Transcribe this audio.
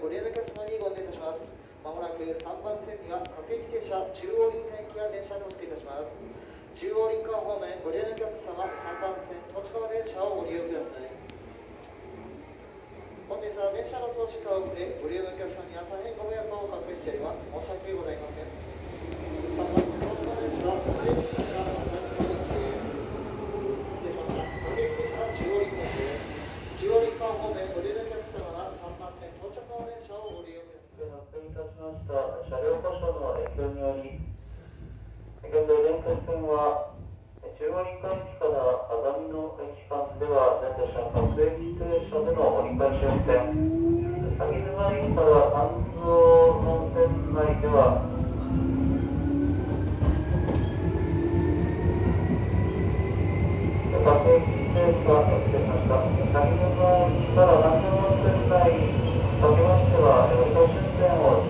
ご利用のお客様にご案内いたします。まもなく3番線には各駅停車中央林間行きが電車に乗っていたします。中央林間方面ご利用のお客様3番線土地川電車をご利用ください。本日は電車の到着が遅れ、ご利用のお客様には大変ご迷惑をおかけしております。申し訳ございません。3番線土地川電車、各駅停車、各駅停車、失礼しました。各駅停車中央林間です。中央林間方面ご利用のお客様は3番線到着の電車をご利用ください。発生いたしました車両故障の影響により現在連結線は中央林間駅から阿賀美の駅間では全列車各駅停車での折り返し運転鷺沼駅から半蔵本線内では。各駅停車失礼しました。鷺沼駅から半蔵本線内にかけましては、折り返し運転を